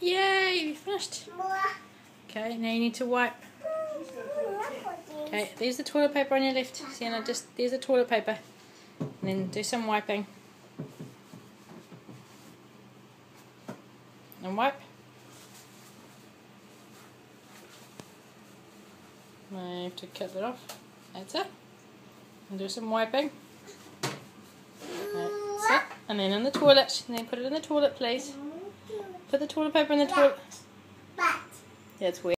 Yay, we finished. Okay, now you need to wipe. Okay, there's the toilet paper on your left, Siena. Just there's the toilet paper, and then do some wiping. And wipe. You have to cut that off. That's it. And do some wiping. That's it. And then in the toilet. And then put it in the toilet, please. Put the toilet paper in the toilet. Yeah, it's weird.